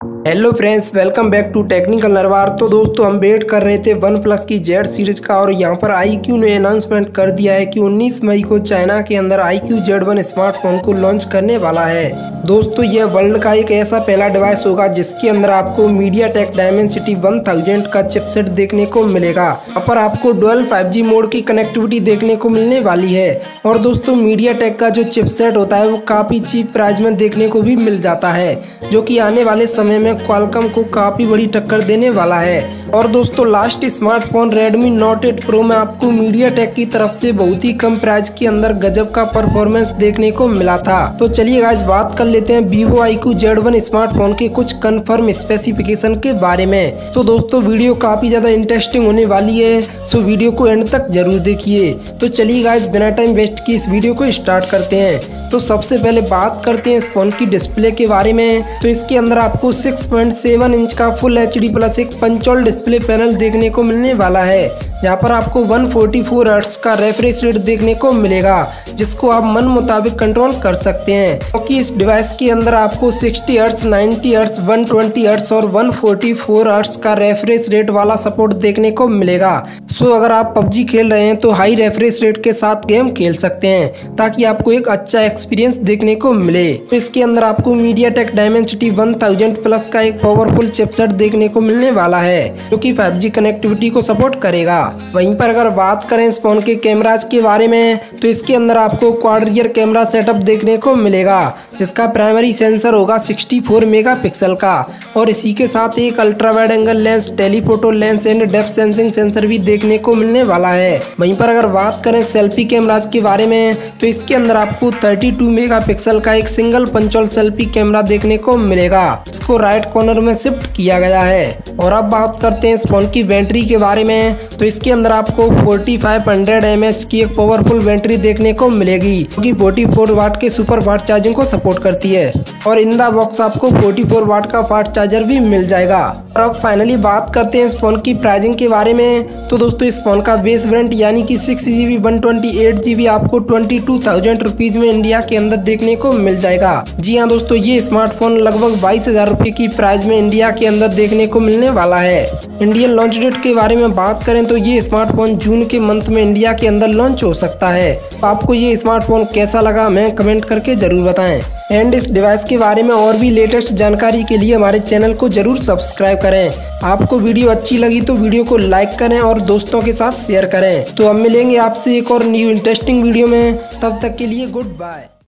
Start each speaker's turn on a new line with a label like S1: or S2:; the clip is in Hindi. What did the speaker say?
S1: Hello friends welcome back to technical Narwar तो दोस्तों, हम वेट कर रहे थे वन प्लस की जेड सीरीज़ का और यहाँ पर आई क्यू ने अनाउंसमेंट कर दिया है कि 19 मई को चाइना के अंदर iQOO Z one smartphone को लॉन्च करने वाला है। दोस्तों, यह वर्ल्ड का एक ऐसा पहला डिवाइस होगा जिसके अंदर आपको MediaTek Dimensity one thousand का चिपसेट देखने को मिलेगा। यहाँ पर आपको डुअल फाइव मोड की कनेक्टिविटी देखने को मिलने वाली है। और दोस्तों मीडिया टेक का जो चिपसेट होता है, वो काफ़ी चीप प्राइस में देखने को भी मिल जाता है, जो की आने वाले समय में क्वालकम को काफ़ी बड़ी टक्कर देने वाला है। और दोस्तों last smartphone Redmi Note 8 Pro में आपको मीडिया टेक की तरफ़ से बहुत ही कम प्राइस के अंदर गजब का परफॉर्मेंस देखने को मिला था। तो चलिए आज बात कर लेते हैं Vivo IQ Z1 स्मार्टफ़ोन के कुछ कंफर्म स्पेसिफिकेशन के बारे में। तो दोस्तों वीडियो काफ़ी ज़्यादा इंटरेस्टिंग होने वाली है सो वीडियो को एंड तक ज़रूर देखिए। तो चलिए गाइज़ बिना टाइम वेस्ट की इस वीडियो को स्टार्ट करते हैं। तो सबसे पहले बात करते हैं इस फ़ोन की डिस्प्ले के बारे में। तो इसके अंदर आपको 6.7 इंच का फुल एच डी प्लस एक पंचोल डिस्प्ले पैनल देखने को मिलने वाला है। जहाँ पर आपको 144 फोर्टी का रेफ्रेश रेट देखने को मिलेगा, जिसको आप मन मुताबिक कंट्रोल कर सकते हैं। क्योंकि तो इस डिवाइस के अंदर आपको 60 हर्ट्स 90 हर्ट्स 120 हर्ट्स और 144 हर्ट्स का रेफ्रेश रेट वाला सपोर्ट देखने को मिलेगा। सो अगर आप पबजी खेल रहे हैं तो हाई रेफ्रेश रेट के साथ गेम खेल सकते हैं, ताकि आपको एक अच्छा एक्सपीरियंस देखने को मिले। तो इसके अंदर आपको MediaTek Dimensity one plus का एक पावरफुल चिपसेट देखने को मिलने वाला है, जो की फाइव कनेक्टिविटी को सपोर्ट करेगा। वहीं पर अगर बात करें इस फ़ोन के कैमराज के बारे में तो इसके अंदर आपको क्वाड कैमरा सेटअप देखने को मिलेगा, जिसका प्राइमरी सेंसर होगा 64 मेगापिक्सल का। और इसी के साथ एक ultra wide angle lens telephoto lens and depth sensing sensor भी देखने को मिलने वाला है। वहीं पर अगर बात करें सेल्फी कैमराज के बारे में तो इसके अंदर आपको 32 मेगापिक्सल का एक सिंगल पंचोल सेल्फी कैमरा देखने को मिलेगा। इसको राइट कॉर्नर में शिफ्ट किया गया है। और अब बात करते हैं इस फ़ोन की बैटरी के बारे में। तो इसके अंदर आपको 4500 एमएच की एक पावरफुल बैटरी देखने को मिलेगी क्योंकि कि 44 वाट के सुपर फास्ट चार्जिंग को सपोर्ट करती है। और इन बॉक्स आपको 44 वाट का फास्ट चार्जर भी मिल जाएगा। और अब फाइनली बात करते हैं इस फ़ोन की प्राइसिंग के बारे में। तो दोस्तों, इस फ़ोन का बेस वेरिएंट यानी कि six G B one twenty eight आपको ट्वेंटी टू थाउज़ेंड रुपीज़ में इंडिया के अंदर देखने को मिल जाएगा। जी हाँ दोस्तों, ये स्मार्टफ़ोन लगभग बाईस हज़ार की प्राइस में इंडिया के अंदर देखने को मिलने वाला है। इंडियन लॉन्च डेट के बारे में बात करें तो ये स्मार्टफ़ोन जून के मंथ में इंडिया के अंदर लॉन्च हो सकता है। तो आपको ये स्मार्टफ़ोन कैसा लगा हमें कमेंट करके ज़रूर बताएँ। एंड इस डिवाइस के बारे में और भी लेटेस्ट जानकारी के लिए हमारे चैनल को ज़रूर सब्सक्राइब करें। आपको वीडियो अच्छी लगी तो वीडियो को लाइक करें और दोस्तों के साथ शेयर करें। तो हम मिलेंगे आपसे एक और न्यू इंटरेस्टिंग वीडियो में। तब तक के लिए गुड बाय।